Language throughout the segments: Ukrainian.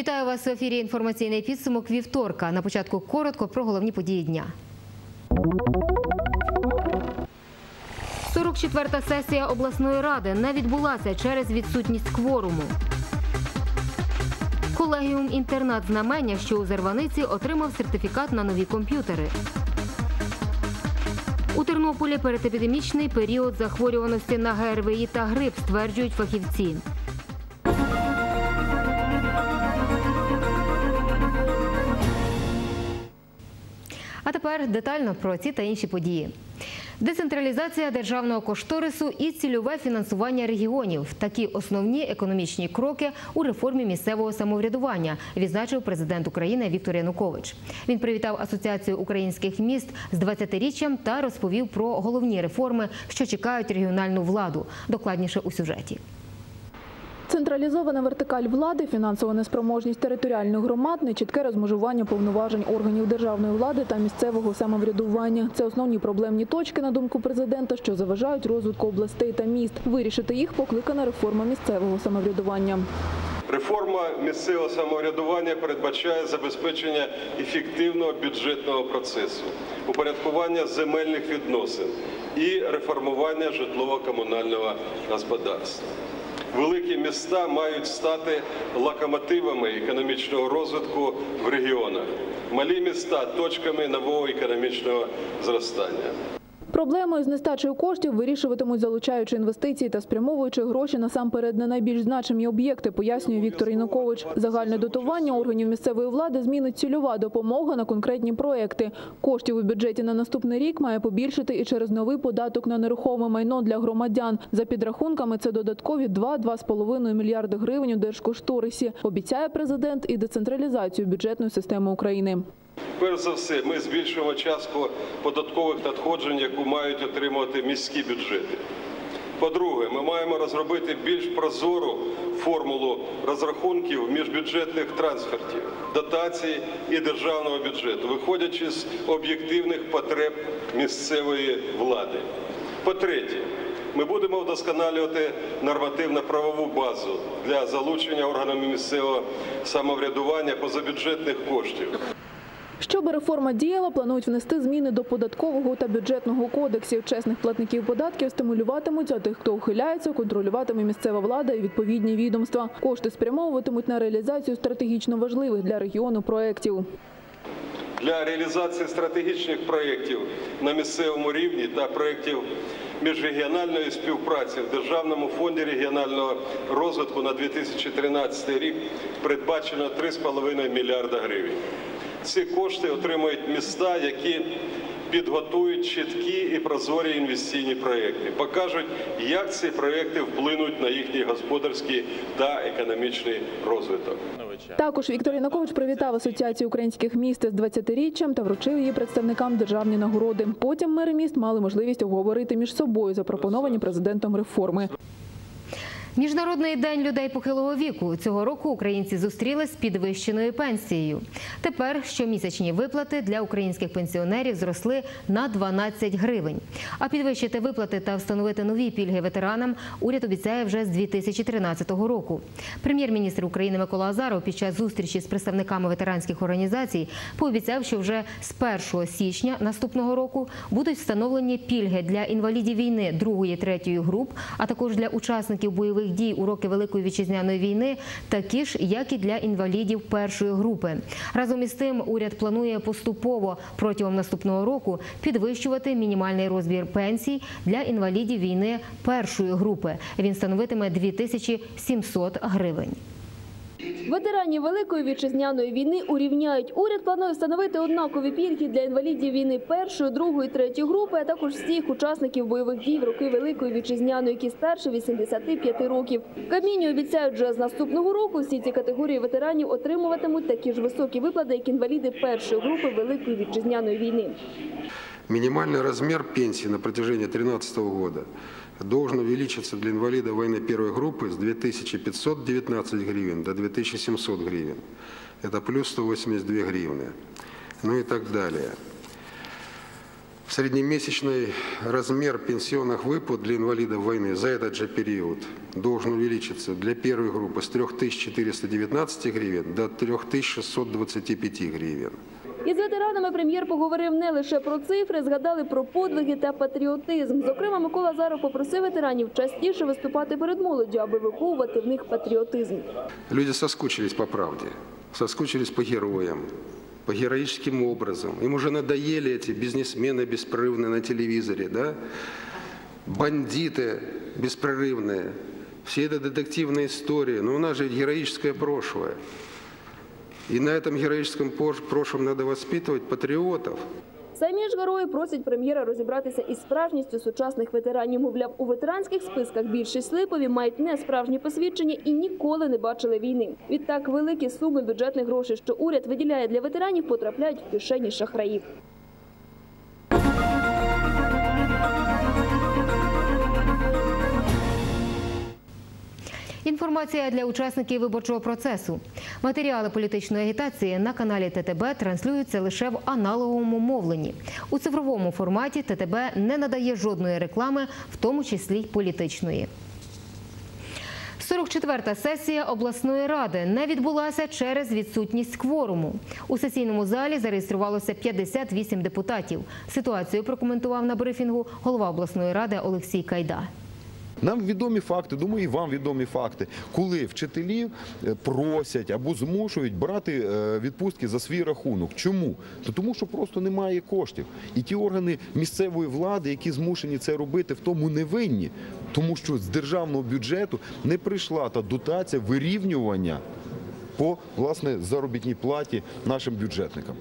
Вітаю вас у ефірі. Інформаційний підсумок вівторка. На початку коротко про головні події дня. 44-та сесія обласної ради не відбулася через відсутність кворуму. Колегіум інтернат знамення, що у Зерваниці отримав сертифікат на нові комп'ютери. У Тернополі передепідемічний період захворюваності на ГРВІ та грип, стверджують фахівці. Тепер детально про ці та інші події. Децентралізація державного кошторису і цільове фінансування регіонів такі основні економічні кроки у реформі місцевого самоврядування, відзначив президент України Віктор Янукович. Він привітав асоціацію українських міст з 20-річчям та розповів про головні реформи, що чекають регіональну владу. Докладніше у сюжеті. Централізована вертикаль влади, фінансова неспроможність територіальних громад, нечітке розмежування повноважень органів державної влади та місцевого самоврядування. Це основні проблемні точки, на думку президента, що заважають розвитку областей та міст. Вирішити їх покликана реформа місцевого самоврядування. Реформа місцевого самоврядування передбачає забезпечення ефективного бюджетного процесу, упорядкування земельних відносин і реформування житлово-комунального господарства. Великі міста мають стати локомотивами економічного розвитку в регіонах. Малі міста точками нового економічного зростання. Проблемою з нестачею коштів вирішуватимуть, залучаючи інвестиції та спрямовуючи гроші насамперед на найбільш значимі об'єкти, пояснює Віктор Янукович. Загальне дотування органів місцевої влади змінить цільова допомога на конкретні проекти. Коштів у бюджеті на наступний рік має побільшити і через новий податок на нерухоме майно для громадян. За підрахунками, це додаткові 2-2,5 мільярди гривень у держкошторисі. Обіцяє президент і децентралізацію бюджетної системи України. Перш за все, ми збільшуємо частку податкових надходжень, яку мають отримувати міські бюджети. По-друге, ми маємо розробити більш прозору формулу розрахунків міжбюджетних трансфертів, дотацій і державного бюджету, виходячи з об'єктивних потреб місцевої влади. По-третє, ми будемо вдосконалювати нормативно-правову базу для залучення органами місцевого самоврядування позабюджетних коштів. Щоб реформа діяла, планують внести зміни до податкового та бюджетного кодексів. Чесних платників податків стимулюватимуть, а тих, хто ухиляється, контролюватиме місцева влада і відповідні відомства. Кошти спрямовуватимуть на реалізацію стратегічно важливих для регіону проєктів. Для реалізації стратегічних проєктів на місцевому рівні та проєктів міжрегіональної співпраці в Державному фонді регіонального розвитку на 2013 рік передбачено 3,5 мільярда гривень. Ці кошти отримують міста, які підготують чіткі і прозорі інвестиційні проєкти, покажуть, як ці проєкти вплинуть на їхній господарський та економічний розвиток. Також Віктор Янукович привітав асоціацію українських міст з 20-річчям та вручив її представникам державні нагороди. Потім мери міст мали можливість обговорити між собою запропоновані президентом реформи. Міжнародний день людей похилого віку цього року українці зустріли з підвищеною пенсією. Тепер щомісячні виплати для українських пенсіонерів зросли на 12 гривень. А підвищити виплати та встановити нові пільги ветеранам уряд обіцяє вже з 2013 року. Прем'єр-міністр України Микола Азаров під час зустрічі з представниками ветеранських організацій пообіцяв, що вже з 1 січня наступного року будуть встановлені пільги для інвалідів війни другої третьої груп, а також для учасників бойових дій у роки Великої вітчизняної війни, такі ж, як і для інвалідів першої групи. Разом із тим, уряд планує поступово протягом наступного року підвищувати мінімальний розмір пенсій для інвалідів війни першої групи. Він становитиме 2700 гривень. Ветеранів Великої вітчизняної війни урівняють. Уряд планує встановити однакові пільги для інвалідів війни першої, другої, третьої групи, а також всіх учасників бойових дій в роки Великої вітчизняної, які старше 85 років. Кабміні обіцяють, вже з наступного року всі ці категорії ветеранів отримуватимуть такі ж високі виплати, як інваліди першої групи Великої вітчизняної війни. Минимальный размер пенсии на протяжении 2013 года должен увеличиться для инвалида войны первой группы с 2519 гривен до 2700 гривен. Это плюс 182 гривны. Ну и так далее. Среднемесячный размер пенсионных выплат для инвалидов войны за этот же период должен увеличиться для первой группы с 3419 гривен до 3625 гривен. Із ветеранами прем'єр поговорив не лише про цифри, згадали про подвиги та патріотизм. Зокрема, Микола Заров попросив ветеранів частіше виступати перед молоддю, аби виховувати в них патріотизм. Люди соскучились по правде, соскучились по героям, по героическим образом. Им уже надоели эти бизнесмены беспрерывные на телевизоре, да? бандиты беспрерывные. Все это детективные истории. Но у нас же ведь героическое прошлое. И на этом героическом прошлом надо воспитывать патриотов. Самі ж герої просять прем'єра розібратися із справжністю сучасних ветеранів. Мовляв, у ветеранських списках більшість липові мають не справжні посвідчення і ніколи не бачили війни. Відтак, великі суми бюджетних грошей, що уряд виділяє для ветеранів, потрапляють в кишені шахраїв. Інформація для учасників виборчого процесу. Матеріали політичної агітації на каналі ТТБ транслюються лише в аналоговому мовленні. У цифровому форматі ТТБ не надає жодної реклами, в тому числі й політичної. 44-та сесія обласної ради не відбулася через відсутність кворуму. У сесійному залі зареєструвалося 58 депутатів. Ситуацію прокоментував на брифінгу голова обласної ради Олексій Кайда. Нам відомі факти, думаю, і вам відомі факти, коли вчителів е, просять або змушують брати е, відпустки за свій рахунок. Чому? То тому, що просто немає коштів. І ті органи місцевої влади, які змушені це робити, в тому не винні, тому що з державного бюджету не прийшла та дотація вирівнювання по власне заробітній платі нашим бюджетникам.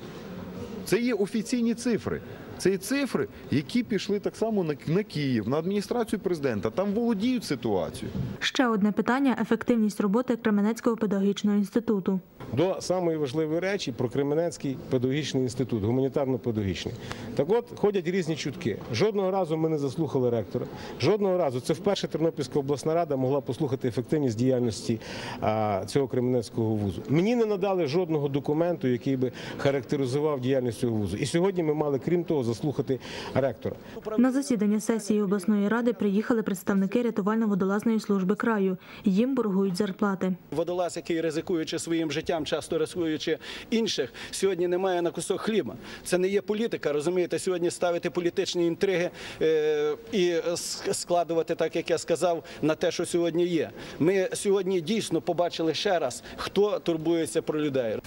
Це є офіційні цифри. Це і цифри, які пішли так само на, Київ, на адміністрацію президента. Там володіють ситуацією. Ще одне питання ефективність роботи Кременецького педагогічного інституту. До самої важливої речі про Кременецький педагогічний інститут, гуманітарно-педагогічний. Так от ходять різні чутки. Жодного разу ми не заслухали ректора. Жодного разу це вперше Тернопільська обласна рада могла послухати ефективність діяльності цього Кременецького вузу. Мені не надали жодного документу, який би характеризував діяльність цього вузу. І сьогодні ми мали, крім того, заслухати ректора. На засідання сесії обласної ради приїхали представники рятувально-водолазної служби краю. Їм боргують зарплати. Водолаз, який ризикуючи своїм життям, часто рискуючи інших, сьогодні немає на кусок хліба. Це не є політика. Розумієте, сьогодні ставити політичні інтриги е, і складувати, так як я сказав, на те, що сьогодні є. Ми сьогодні дійсно побачили ще раз, хто турбується про людей.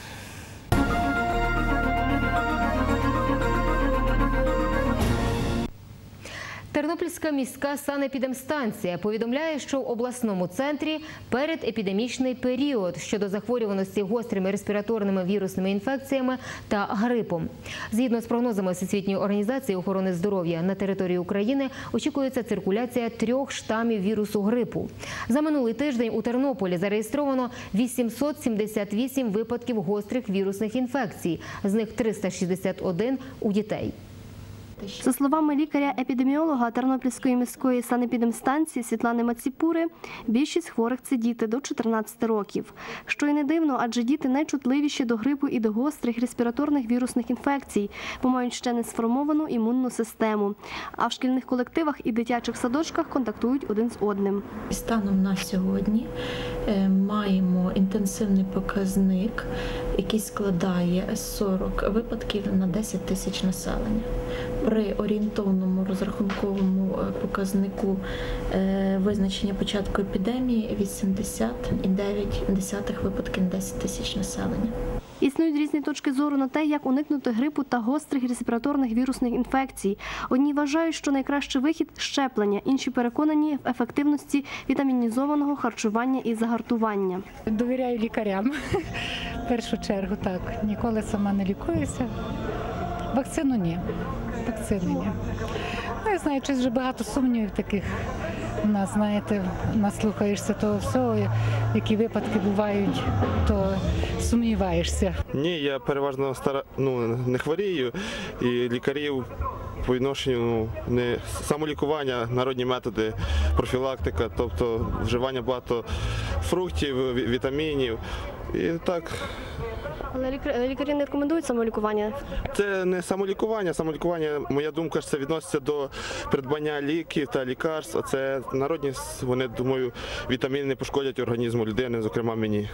Тернопільська міська санепідемстанція повідомляє, що в обласному центрі передепідемічний період щодо захворюваності гострими респіраторними вірусними інфекціями та грипом. Згідно з прогнозами Всесвітньої організації охорони здоров'я на території України очікується циркуляція трьох штамів вірусу грипу. За минулий тиждень у Тернополі зареєстровано 878 випадків гострих вірусних інфекцій, з них 361 у дітей. За словами лікаря-епідеміолога Тернопільської міської санепідемстанції Світлани Маціпури, більшість хворих це діти до 14 років. Що й не дивно, адже діти найчутливіші до грипу і до гострих респіраторних вірусних інфекцій, бо мають ще не сформовану імунну систему. А в шкільних колективах і дитячих садочках контактують один з одним. Станом на сьогодні е, маємо інтенсивний показник, який складає 40 випадків на 10 тисяч населення. При орієнтовному розрахунковому е, показнику е, визначення початку епідемії 80,9 випадків на 10 тисяч населення. Існують різні точки зору на те, як уникнути грипу та гострих респіраторних вірусних інфекцій. Одні вважають, що найкращий вихід щеплення, інші переконані в ефективності вітамінізованого харчування і загартування. Довіряю лікарям. В першу чергу так. Ніколи сама не лікуюся. Вакцину ні. Вакцини ні. Ну, я знаю, чи вже багато сумнівів таких. Нас, знаєте, наслухаєшся того всього, які випадки бувають, то сумніваєшся. Ні, я переважно стара... ну, не хворію і лікарів по відношенню ну, не самолікування, народні методи, профілактика, тобто вживання багато фруктів, вітамінів. І так Але лікар- лікарі не рекомендують самолікування. Це не самолікування. Самолікування, моя думка, що це відноситься до придбання ліків та лікарств. А це народні, вони, думаю, вітаміни не пошкодять організму людини, зокрема мені.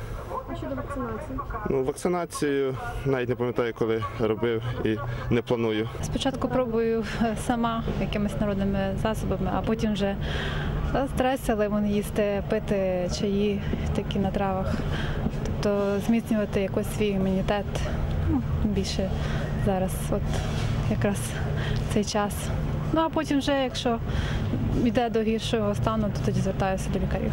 А щодо вакцинації? Ну, вакцинацію навіть не пам'ятаю, коли робив і не планую. Спочатку пробую е, сама якимись народними засобами, а потім вже стараюся лимон їсти, пити чаї такі на травах. Тобто зміцнювати якось свій імунітет ну, більше зараз, от якраз цей час. Ну а потім вже, якщо йде до гіршого стану, то тоді звертаюся до лікарів.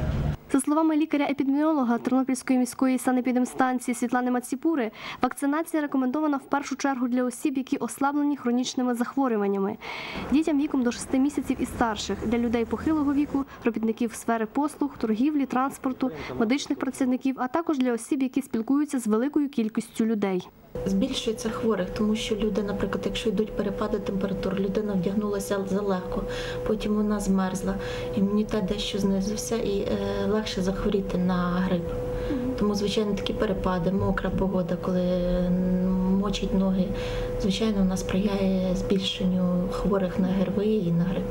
За словами лікаря-епідеміолога Тернопільської міської санепідемстанції Світлани Маціпури, вакцинація рекомендована в першу чергу для осіб, які ослаблені хронічними захворюваннями, дітям віком до 6 місяців і старших, для людей похилого віку, робітників сфери послуг, торгівлі, транспорту, медичних працівників, а також для осіб, які спілкуються з великою кількістю людей. Збільшується хворих, тому що люди, наприклад, якщо йдуть перепади температур, людина вдягнулася залегко, потім вона змерзла, імунітет дещо знизився і е, легше захворіти на грип. Тому, звичайно, такі перепади, мокра погода, коли м, мочить ноги, звичайно, вона сприяє збільшенню хворих на ГРВІ і на грип.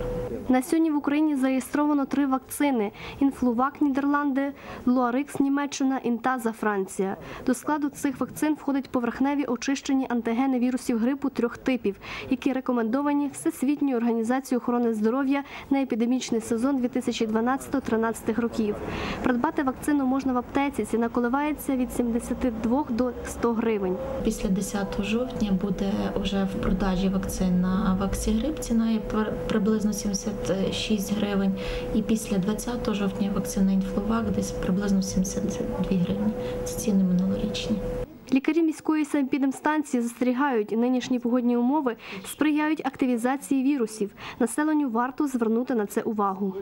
На сьогодні в Україні зареєстровано три вакцини: інфлувак Нідерланди, Луарикс Німеччина, Інтаза Франція. До складу цих вакцин входять поверхневі очищені антигени вірусів грипу трьох типів, які рекомендовані Всесвітньою організацією охорони здоров'я на епідемічний сезон 2012-13 років. Придбати вакцину можна в аптеці. Ціна коливається від 72 до 100 гривень. Після 10 жовтня буде вже в продажі вакцина Ваксігрип, ціна є пр- приблизно 76 гривень. І після 20 жовтня вакцина Інфлувак десь приблизно 72 гривні. Це ціни минулорічні. Лікарі міської санепідемстанції застерігають, нинішні погодні умови сприяють активізації вірусів. Населенню варто звернути на це увагу.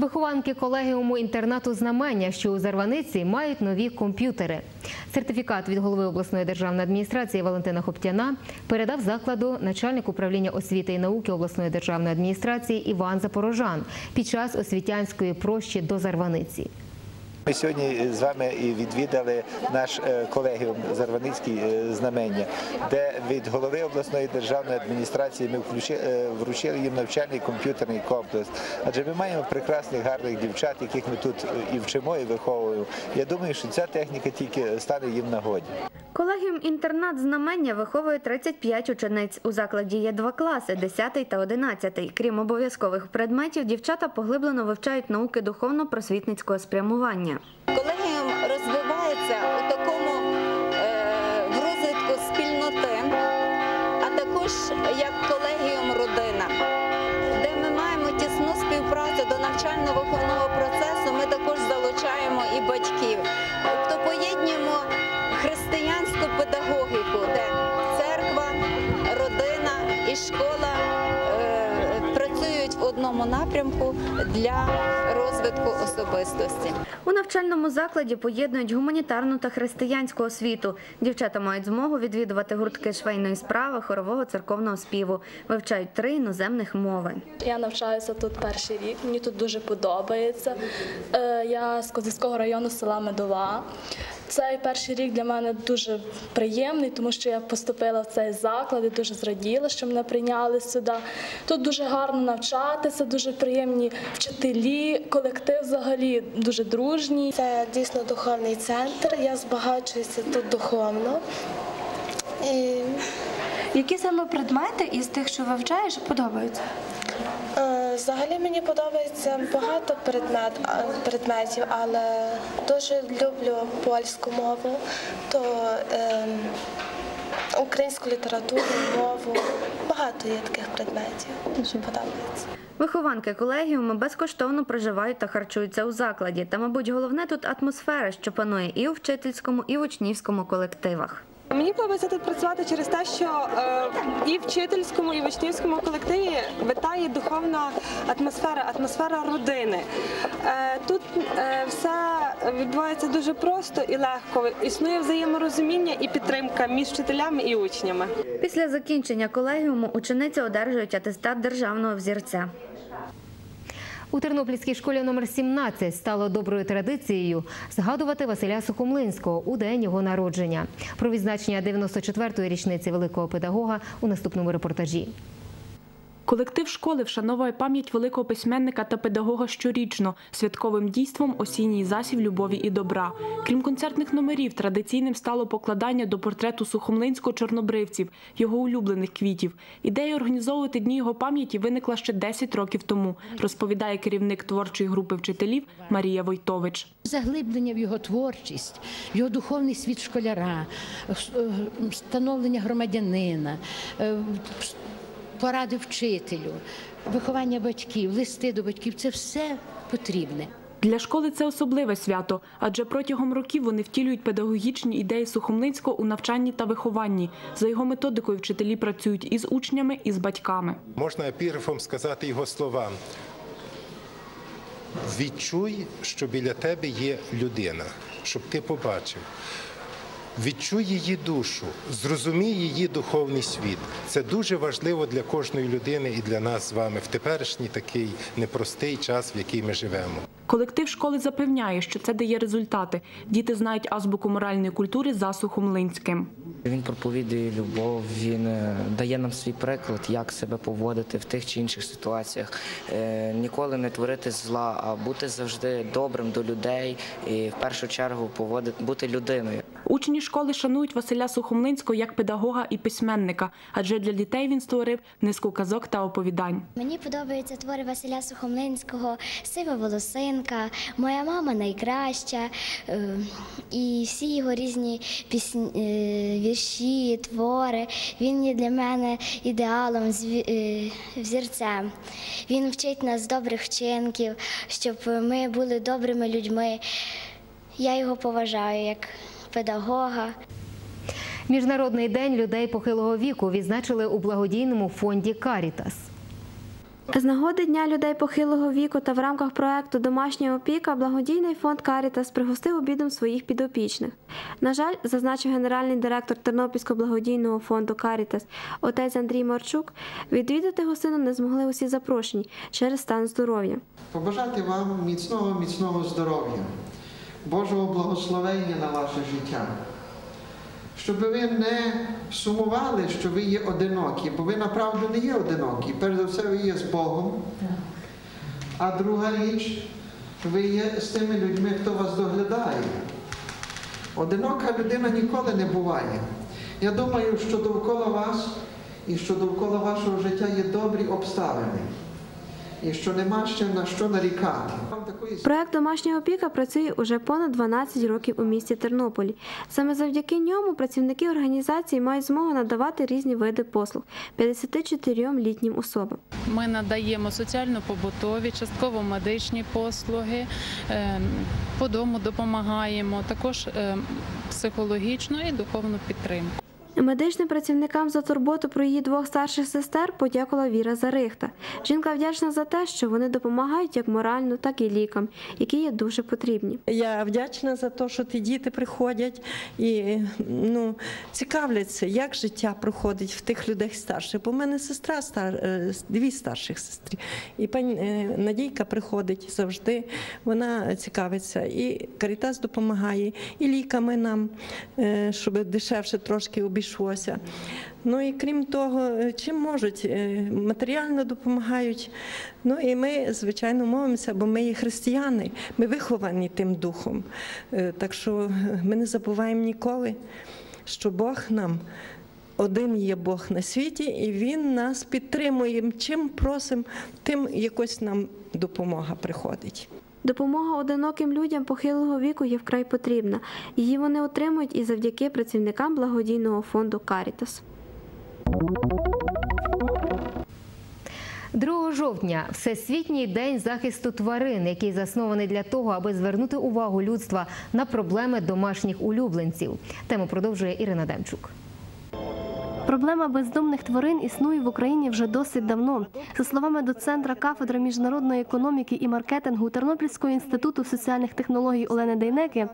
Вихованки колегіуму інтернату знамення, що у Зарваниці мають нові комп'ютери. Сертифікат від голови обласної державної адміністрації Валентина Хоптяна передав закладу начальник управління освіти і науки обласної державної адміністрації Іван Запорожан під час освітянської прощі до Зарваниці. Ми сьогодні з вами і відвідали наш е, колегіум Зарваницький е, знамення, де від голови обласної державної адміністрації ми е, вручили їм навчальний комп'ютерний комплекс. Адже ми маємо прекрасних гарних дівчат, яких ми тут і вчимо, і виховуємо. Я думаю, що ця техніка тільки стане їм нагоді. Колегіум інтернат знамення виховує 35 учениць. У закладі є два класи 10 та 11. Крім обов'язкових предметів, дівчата поглиблено вивчають науки духовно-просвітницького спрямування. Колегіум розвивається у такому е, в розвитку спільноти, а також як колегіум родина, де ми маємо тісну співпрацю до навчально-виховного процесу. Ми також залучаємо і батьків, тобто поєднуємо християнську педагогіку, де церква, родина і школа одному напрямку для розвитку особистості. У навчальному закладі поєднують гуманітарну та християнську освіту. Дівчата мають змогу відвідувати гуртки швейної справи, хорового церковного співу, вивчають три іноземних мови. Я навчаюся тут перший рік. Мені тут дуже подобається. Е, Я з Козацького району села Медова. Цей перший рік для мене дуже приємний, тому що я поступила в цей заклад і дуже зраділа, що мене прийняли сюди. Тут дуже гарно навчатися, дуже приємні вчителі, колектив взагалі дуже дружній. Це дійсно духовний центр. Я збагачуюся тут духовно. І... Які саме предмети із тих, що вивчаєш, подобаються? Е, Взагалі мені подобається багато предмет, предметів, але дуже люблю польську мову, то е, українську літературу, мову. Багато є таких предметів. Дуже подобається. Вихованки колегіуму безкоштовно проживають та харчуються у закладі. Та, мабуть, головне тут атмосфера, що панує і у вчительському, і в учнівському колективах. Мені подобається тут працювати через те, що е, і в вчительському, і в учнівському колективі витає духовна атмосфера, атмосфера родини. Е, тут е, все відбувається дуже просто і легко. Існує взаєморозуміння і підтримка між вчителями і учнями. Після закінчення колегіуму учениці одержують атестат державного взірця. У Тернопільській школі номер 17 стало доброю традицією згадувати Василя Сухомлинського у день його народження. Про відзначення 94-ї річниці великого педагога у наступному репортажі. Колектив школи вшановує пам'ять великого письменника та педагога щорічно святковим дійством осінній засів любові і добра. Крім концертних номерів, традиційним стало покладання до портрету Сухомлинського чорнобривців, його улюблених квітів. Ідея організовувати дні його пам'яті виникла ще 10 років тому, розповідає керівник творчої групи вчителів Марія Войтович. Заглиблення в його творчість, його духовний світ школяра, е, становлення громадянина, е, поради вчителю, виховання батьків, листи до батьків це все потрібне. Для школи це особливе свято, адже протягом років вони втілюють педагогічні ідеї Сухомлинського у навчанні та вихованні. За його методикою вчителі працюють із учнями, і з батьками. Можна епіграфом сказати його слова. Відчуй, що біля тебе є людина, щоб ти побачив. Відчуй її душу, зрозумій її духовний світ. Це дуже важливо для кожної людини і для нас з вами в теперішній такий непростий час, в який ми живемо. Колектив школи запевняє, що це дає результати. Діти знають азбуку моральної культури засухом Сухомлинським. Він проповідує любов, він е, дає нам свій приклад, як себе поводити в тих чи інших ситуаціях. Е, Ніколи не творити зла, а бути завжди добрим до людей і в першу чергу поводити бути людиною. Учні школи шанують Василя Сухомлинського як педагога і письменника, адже для дітей він створив низку казок та оповідань. Мені подобаються твори Василя Сухомлинського, Сива волосинка, Моя мама найкраща е, і всі його різні пісні, вірші, твори. Він є для мене ідеалом, е, взірцем. Він вчить нас добрих вчинків, щоб ми були добрими людьми. Я його поважаю як педагога. Міжнародний день людей похилого віку відзначили у благодійному фонді Карітас. З нагоди Дня людей похилого віку та в рамках проекту Домашня опіка благодійний фонд Карітас пригостив обідом своїх підопічних. На жаль, зазначив генеральний директор Тернопільського благодійного фонду Карітас отець Андрій Марчук, відвідати гостину не змогли усі запрошені через стан здоров'я. Побажати вам міцного, міцного здоров'я, Божого благословення на ваше життя. Щоб ви не сумували, що ви є одинокі, бо ви направду не є одинокі. Перш за все, ви є з Богом. А друга річ, ви є з тими людьми, хто вас доглядає. Одинока людина ніколи не буває. Я думаю, що довкола вас і що довкола вашого життя є добрі обставини. І що нема ще на що нарікати. Проект Домашня опіка працює уже понад 12 років у місті Тернополі. Саме завдяки ньому працівники організації мають змогу надавати різні види послуг 54 літнім особам. Ми надаємо соціально-побутові, частково медичні послуги, е, по дому допомагаємо, також е, психологічну і духовну підтримку. Медичним працівникам за турботу про її двох старших сестер подякувала Віра Зарихта. Жінка вдячна за те, що вони допомагають як морально, так і лікам, які є дуже потрібні. Я вдячна за те, що ті діти приходять і ну, цікавляться, як життя проходить в тих людей старших. Бо в мене сестра стар, е, дві старших сестри. І пані е, Надійка приходить завжди, вона цікавиться. І Карітас допомагає, і ліками нам, е, щоб дешевше трошки обійшлося. Ну і крім того, е, чим можуть, е, матеріально допомагають. Ну і ми, звичайно, молимося, бо ми є християни, ми виховані тим духом. Е, Так що ми не забуваємо ніколи, що Бог нам. Один є Бог на світі, і Він нас підтримує. Чим просимо, тим якось нам допомога приходить. Допомога одиноким людям похилого віку є вкрай потрібна. Її вони отримують і завдяки працівникам благодійного фонду Карітас. 2 жовтня Всесвітній день захисту тварин, який заснований для того, аби звернути увагу людства на проблеми домашніх улюбленців. Тему продовжує Ірина Демчук. Проблема бездомних тварин існує в Україні вже досить давно. За словами доцентра кафедри міжнародної економіки і маркетингу Тернопільського інституту соціальних технологій Олени Дейнеки,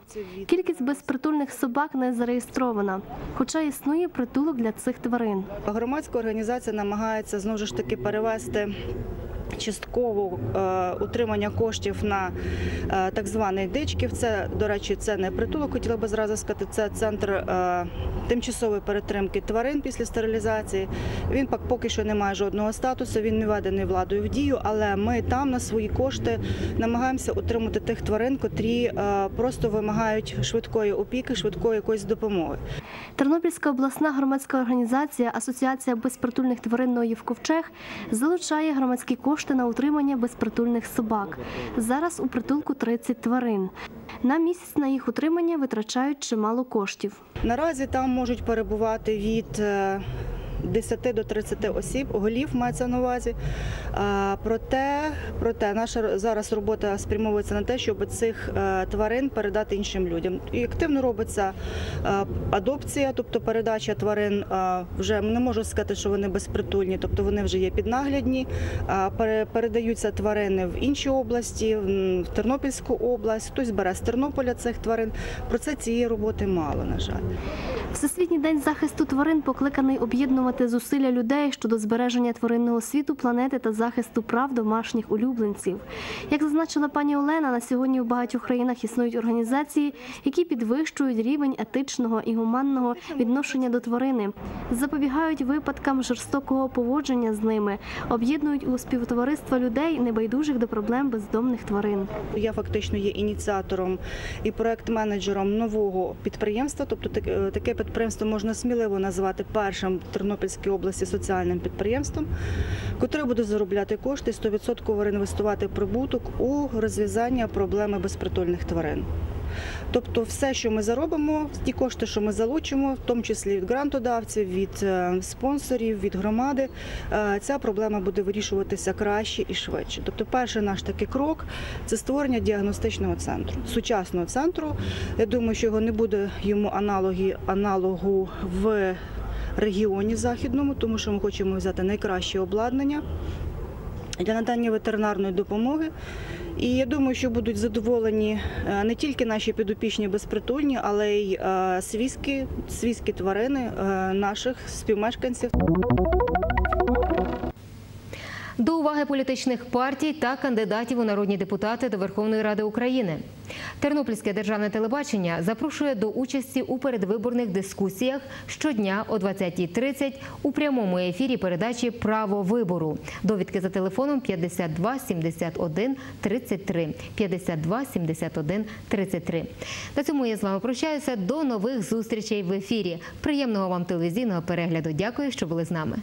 кількість безпритульних собак не зареєстрована, хоча існує притулок для цих тварин. Громадська організація намагається знову ж таки перевести частково е, утримання коштів на е, так званий дичків. Це, до речі, це не притулок, хотіла би зразу сказати, це центр е, тимчасової перетримки тварин після стерилізації. Він поки що не має жодного статусу, він не введений владою в дію, але ми там на свої кошти намагаємося утримати тих тварин, котрі е, просто вимагають швидкої опіки, швидкої якоїсь допомоги. Тернопільська обласна громадська організація Асоціація безпритульних тварин Ноїв Ковчег залучає громадські кошти на утримання безпритульних собак. Зараз у притулку 30 тварин. На місяць на їх утримання витрачають чимало коштів. Наразі там можуть перебувати від е, 10 до 30 осіб, голів мається на увазі. Проте, проте наша зараз робота спрямовується на те, щоб цих е, тварин передати іншим людям. І активно робиться е, адопція, тобто передача тварин е, вже не можу сказати, що вони безпритульні, тобто вони вже є піднаглядні. Передаються тварини в інші області, в Тернопільську область, хтось бере з Тернополя цих тварин. Про це цієї роботи мало, на жаль. Всесвітній день захисту тварин покликаний об'єднувати зусилля людей щодо збереження тваринного світу, планети та захисту прав домашніх улюбленців. Як зазначила пані Олена, на сьогодні в багатьох країнах існують організації, які підвищують рівень етичного і гуманного відношення до тварини, запобігають випадкам жорстокого поводження з ними, об'єднують у співтовариства людей, небайдужих до проблем бездомних тварин. Я фактично є ініціатором і проект-менеджером нового підприємства. Тобто таке підприємство можна сміливо назвати першим в Тернопільській області соціальним підприємством, котре буде заробляти кошти, 100% реінвестувати прибуток у розв'язання проблеми безпритульних тварин. Тобто, все, що ми заробимо, ті кошти, що ми залучимо, в тому числі від грантодавців, від е, спонсорів, від громади, е, ця проблема буде вирішуватися краще і швидше. Тобто, перший наш такий крок це створення діагностичного центру, сучасного центру. Я думаю, що його не буде йому аналоги, аналогу в регіоні західному, тому що ми хочемо взяти найкраще обладнання для надання ветеринарної допомоги. І я думаю, що будуть задоволені е, не тільки наші підопічні безпритульні, але й свіски, свійські, свійські тварини е, наших співмешканців. До уваги політичних партій та кандидатів у народні депутати до Верховної Ради України. Тернопільське державне телебачення запрошує до участі у передвиборних дискусіях щодня о 20.30 у прямому ефірі передачі Право вибору. Довідки за телефоном 52 71 33 52 71 33. На цьому я з вами прощаюся. До нових зустрічей в ефірі. Приємного вам телевізійного перегляду. Дякую, що були з нами.